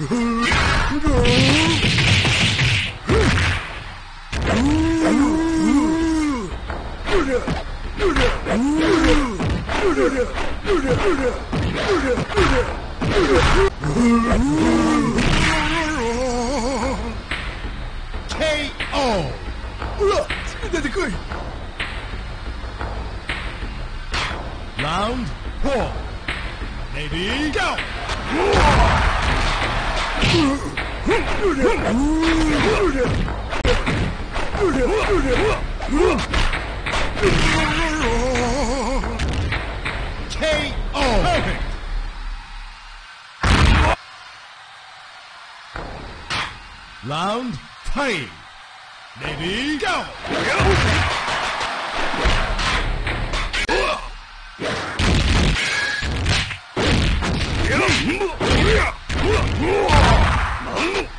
KO! Look. Round four. Ready? Go! KO! Perfect! Round three. Ready? Go! Yeah. Yeah!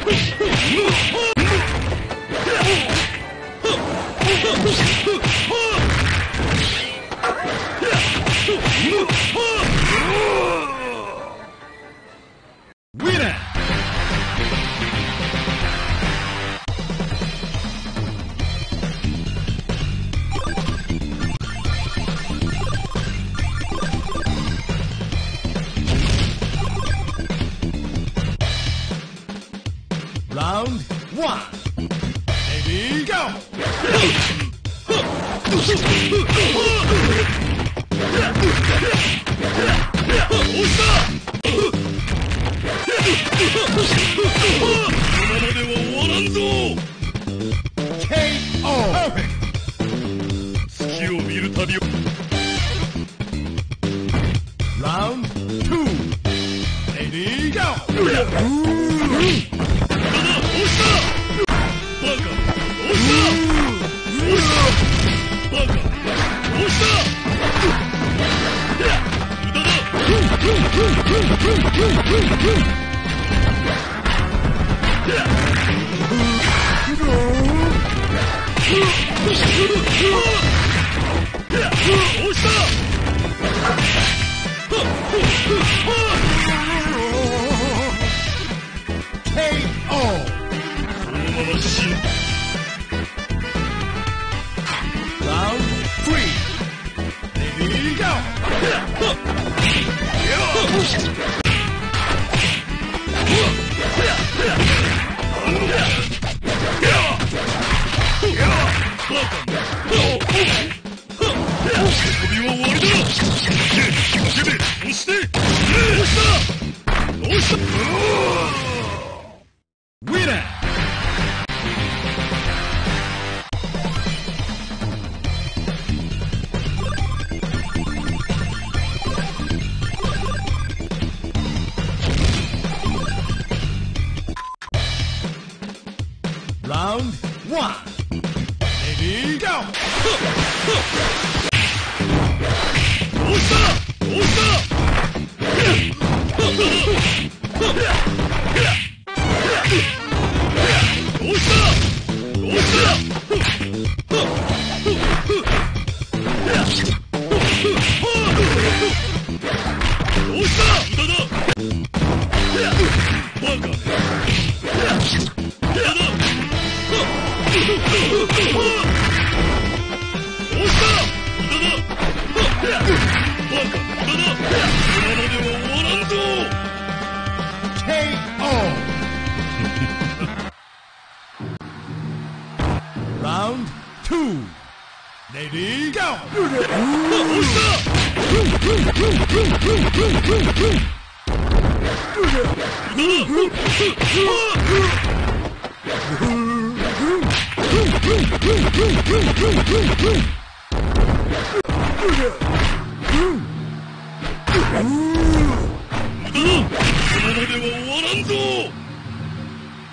Winner! してどうした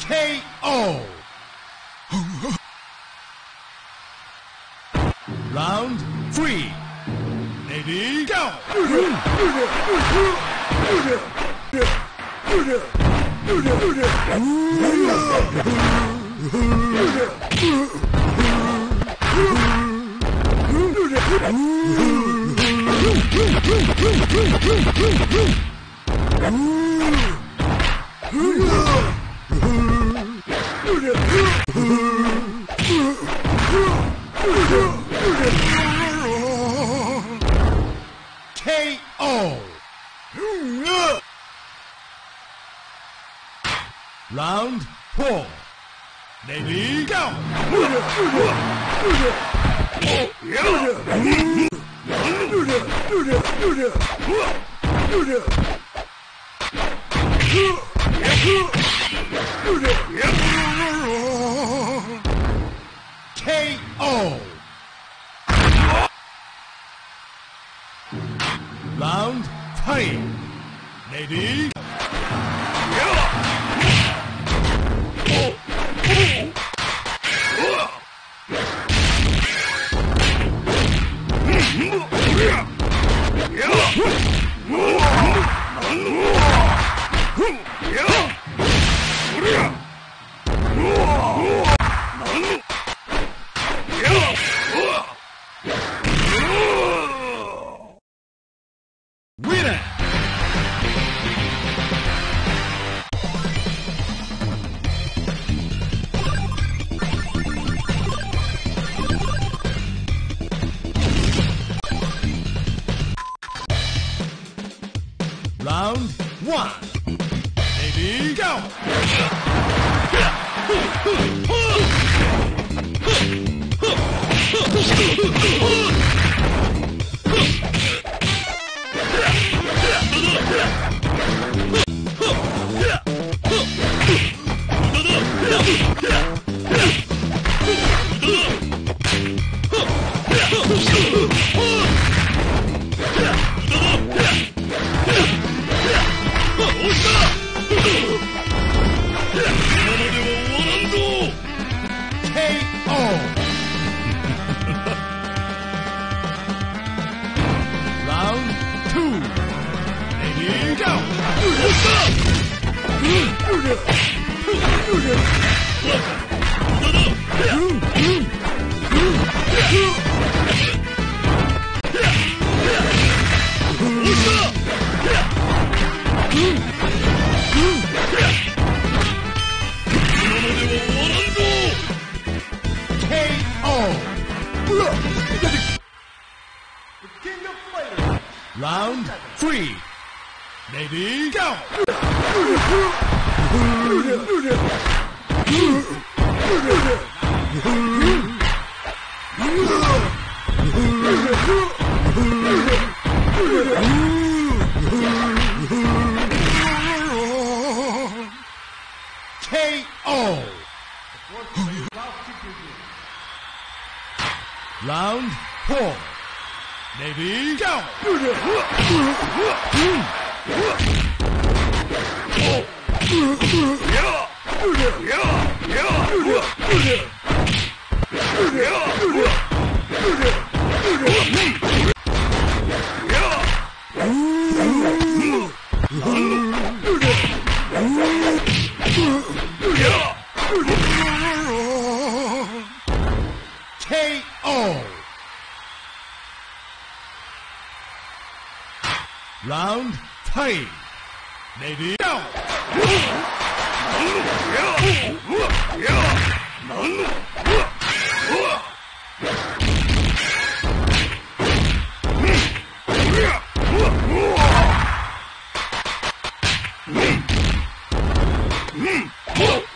KO! Round three. Ready? Go! Ooh! Round four. Ready, go! KO! Round five. Ready? ready, go! Mm.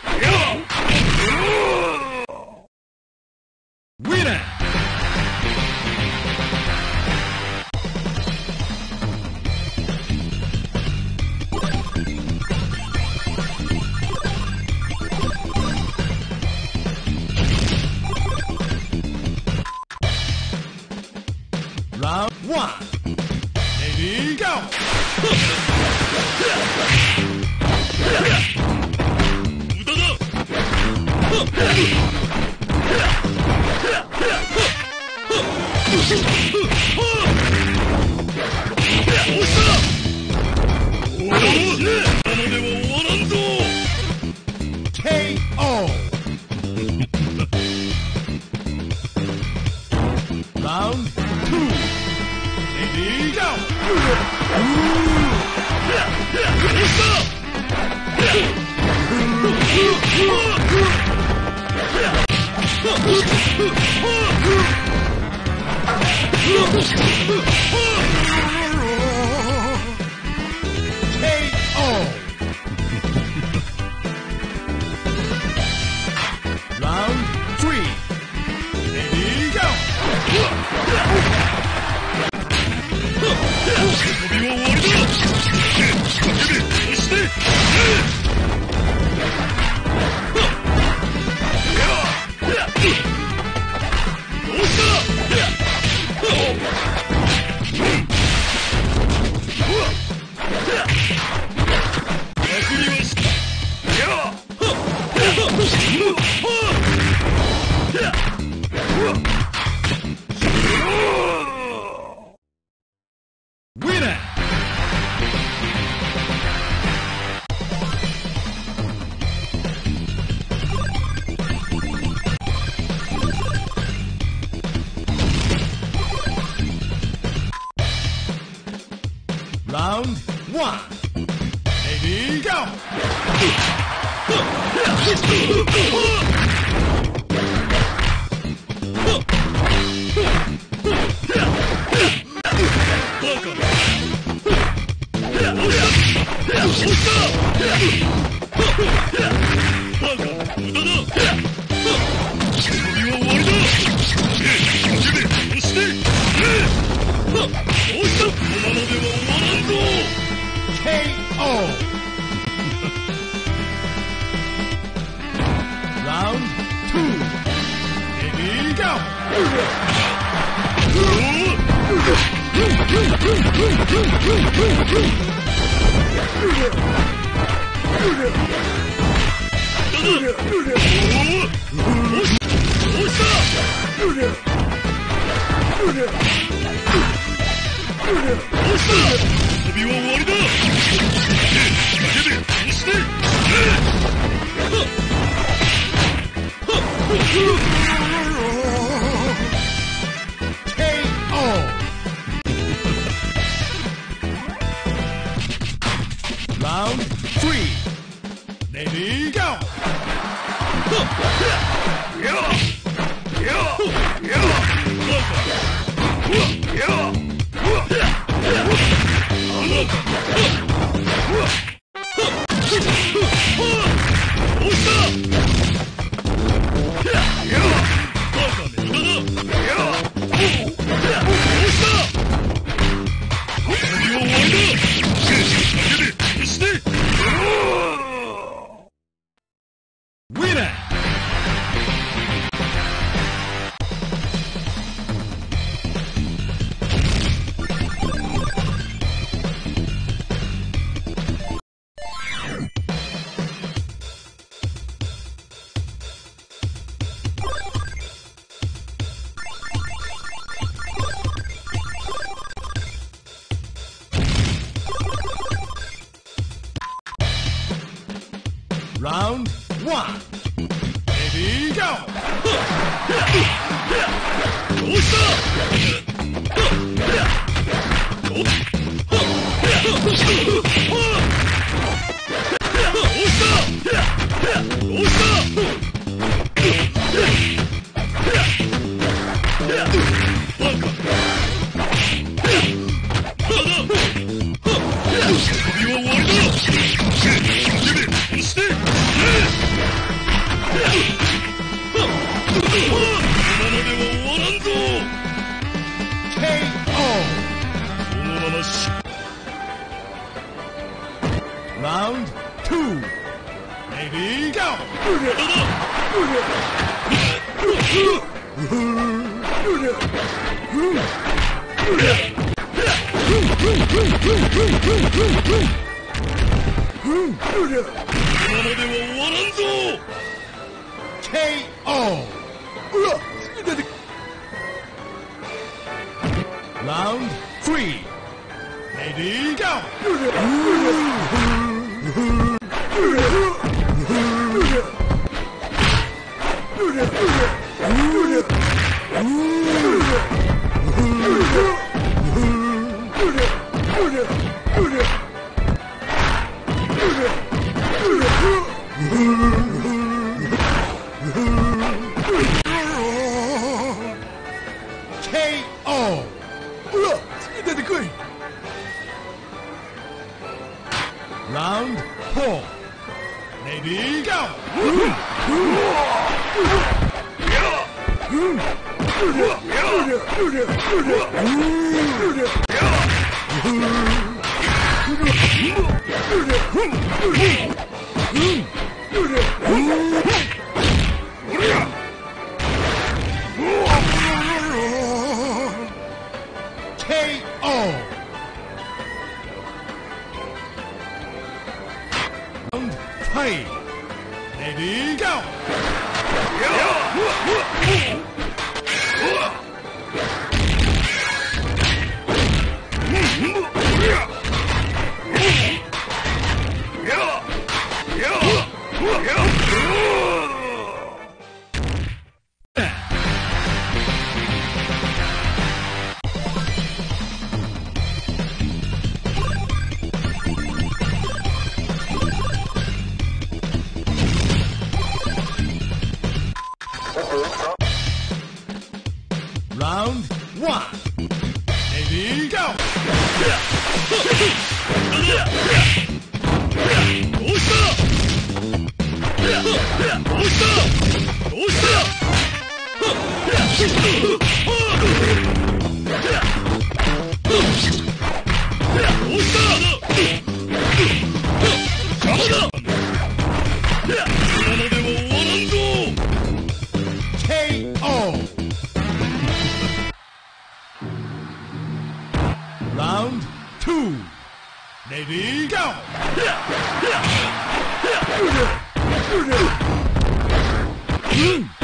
Yeah!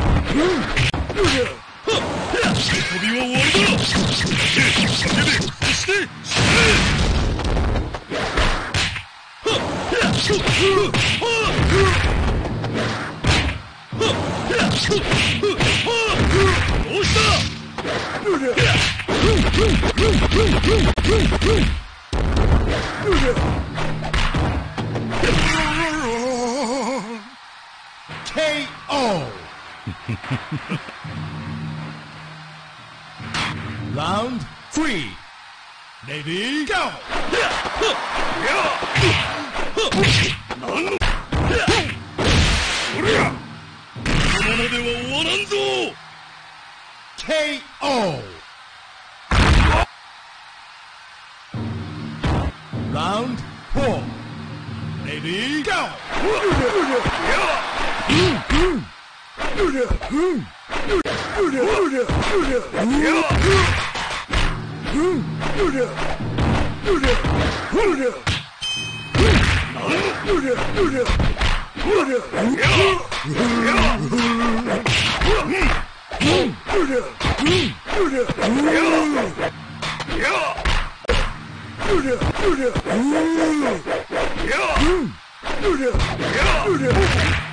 Round three. Ready? Go! KO! Round four. Ready? Go! Yeah!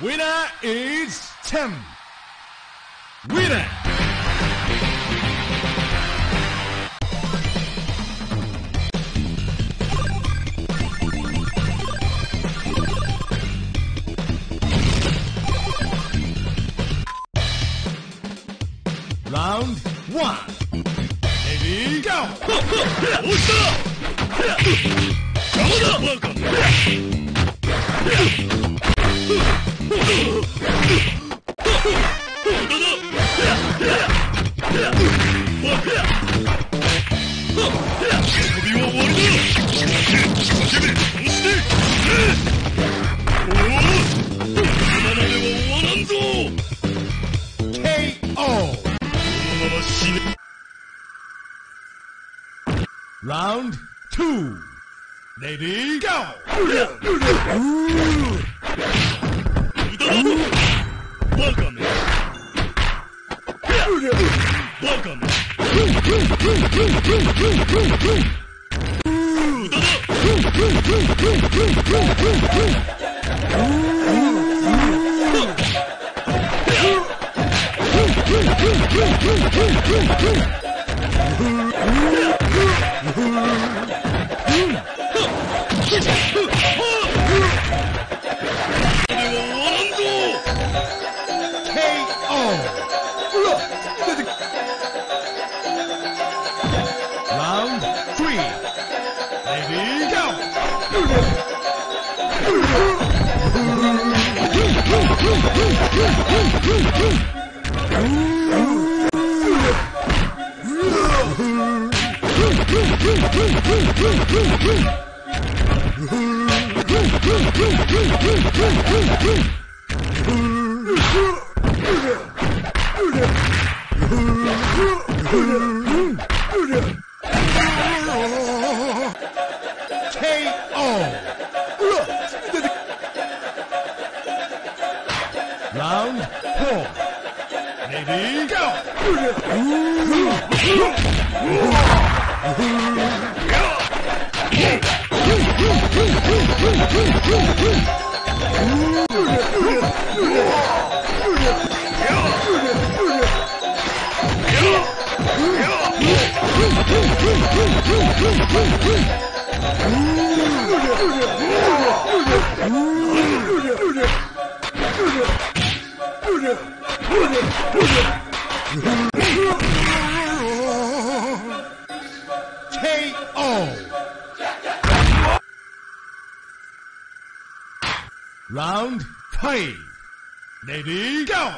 Winner is Tim. Winner Oh, stop! Come on up! Welcome. Ready, go! Welcome! Welcome! Welcome! Woo! Round five. Ready? Go!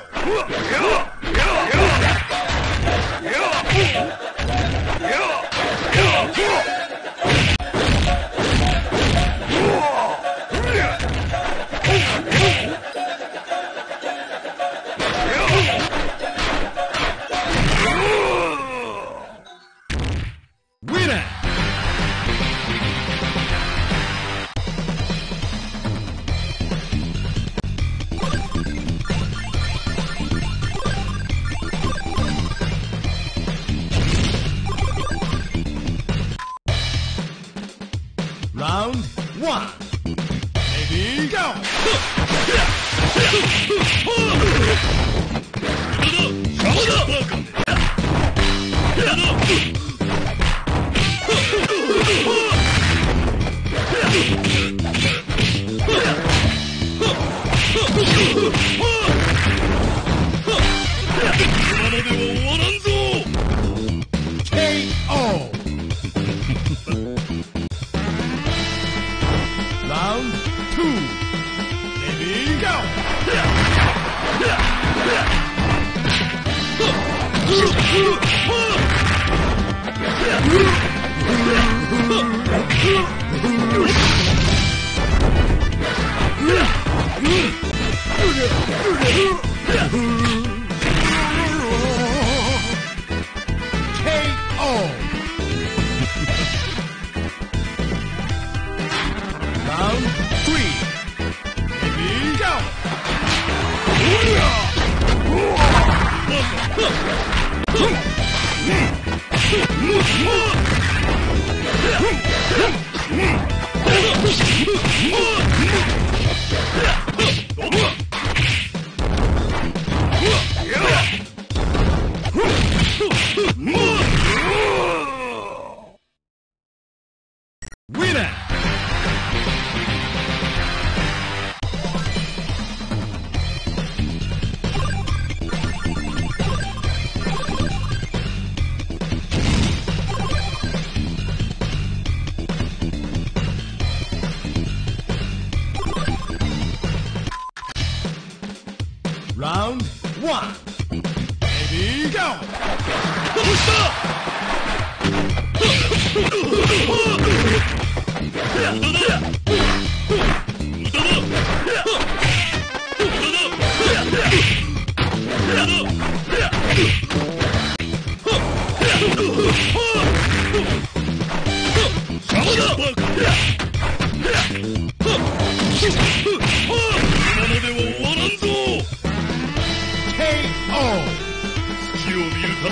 を見るか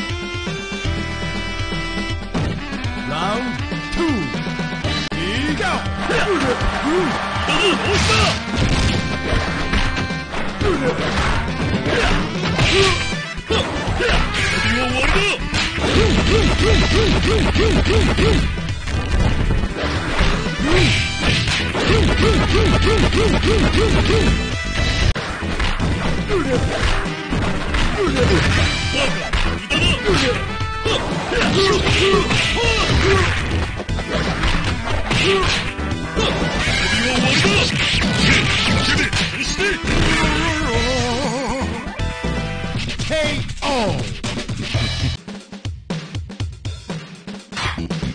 Round two. Ready, go. だぞ押した旅は終わりだ KO.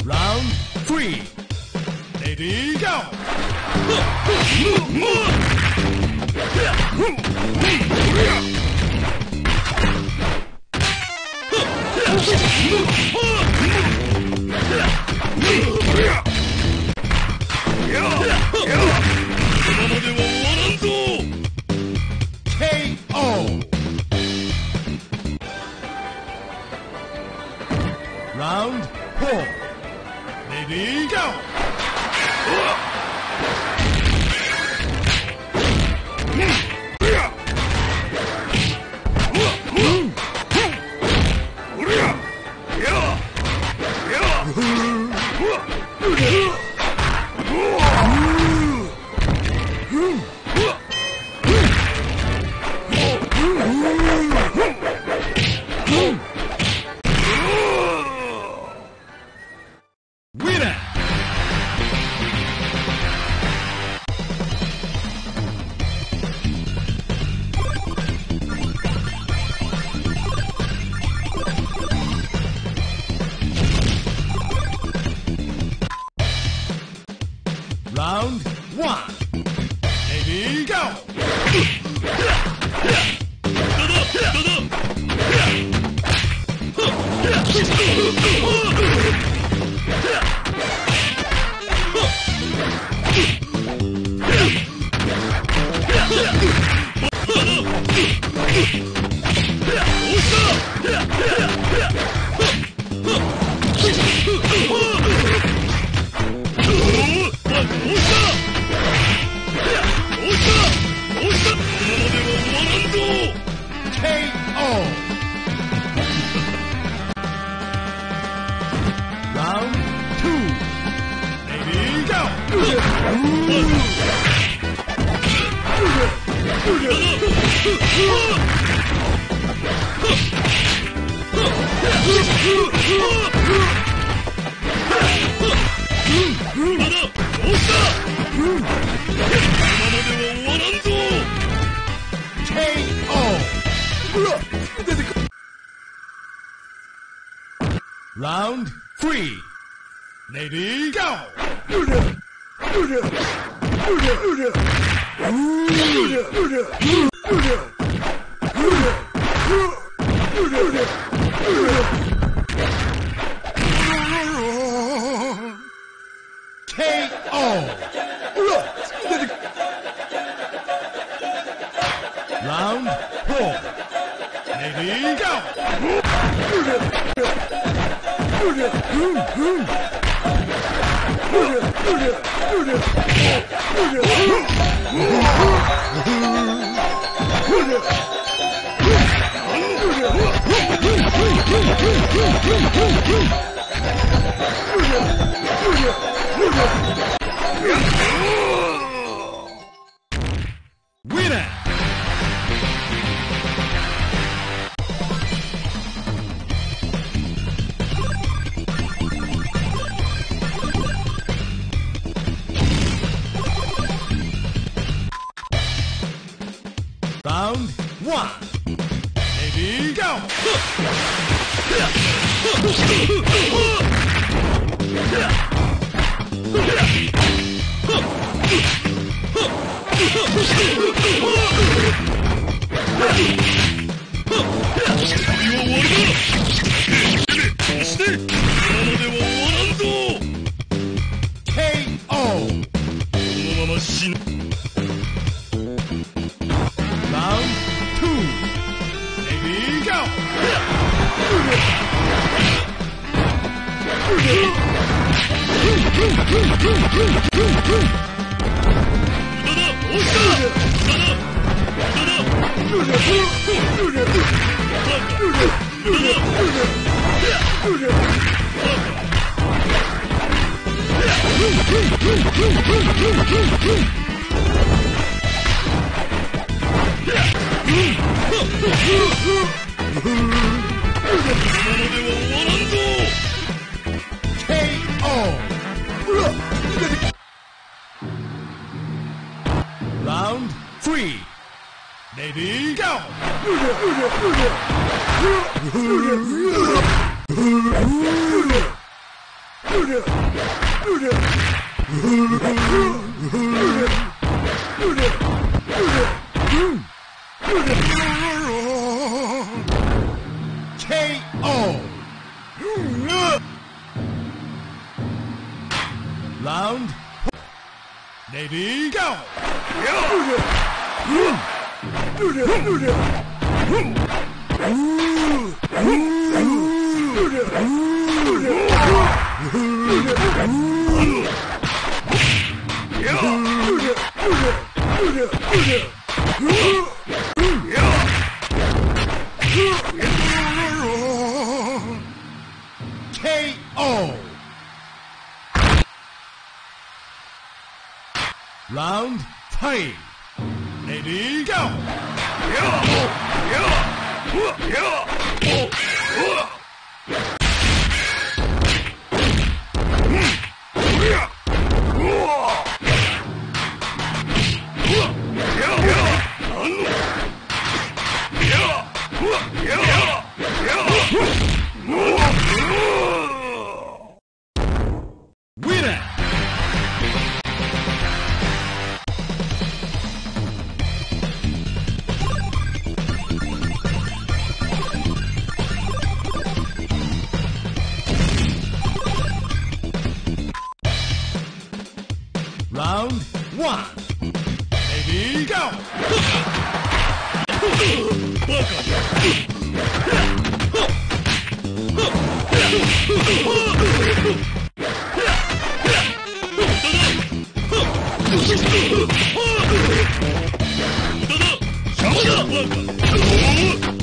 Round three. Ready, go. う っ Round three. Ready, go. KO. Round four. Ready, go. Winner. KO. Round five. Navy, go! Winner! KO.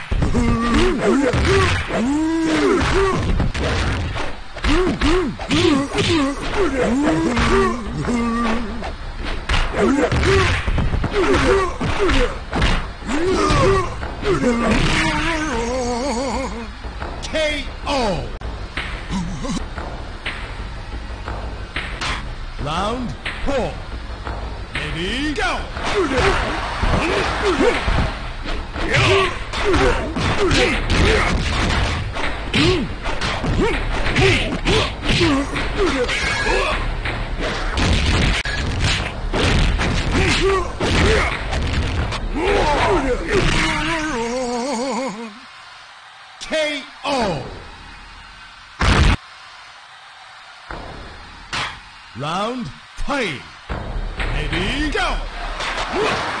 KO. Round four. Navy, go! KO. Round five. Navy, go!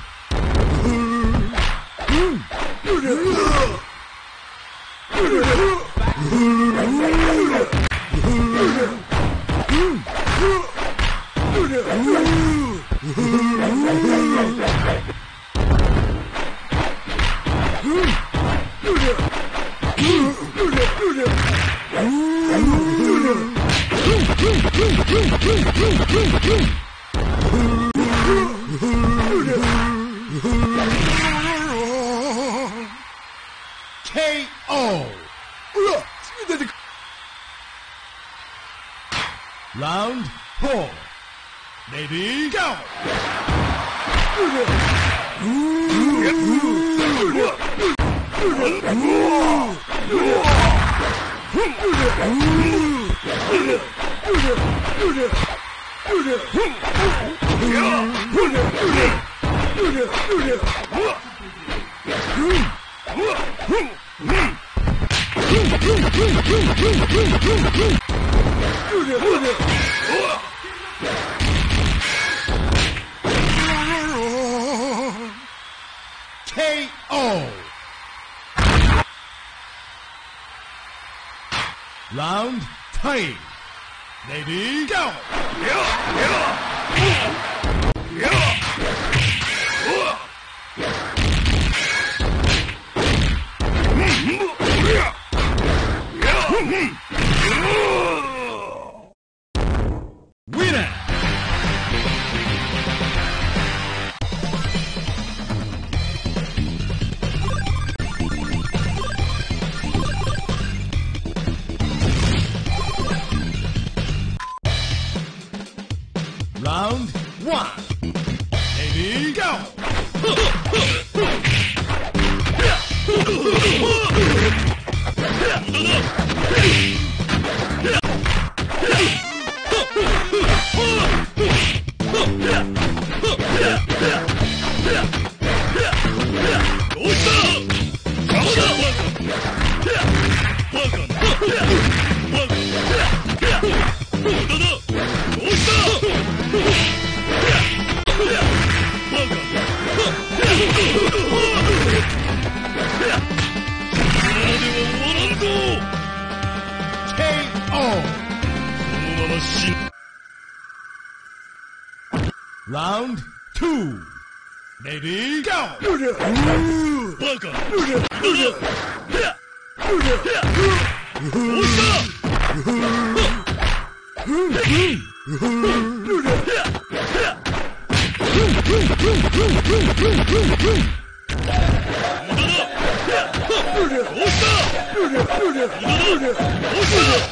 Oh, shit.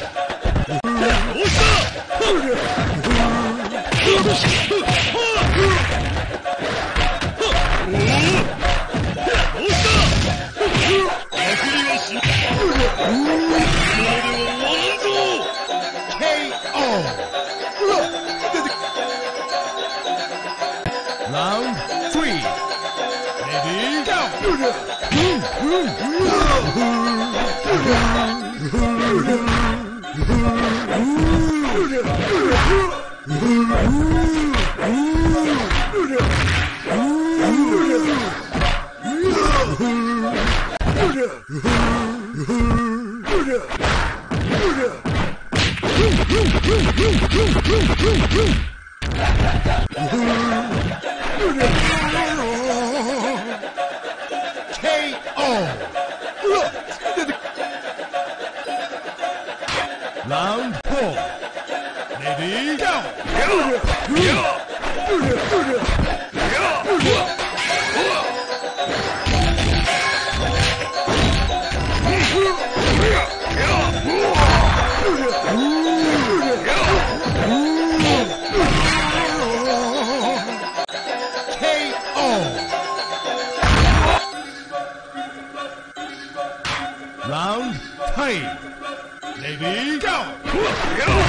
Go!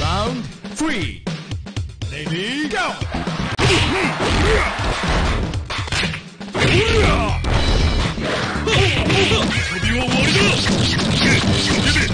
Round three. KO!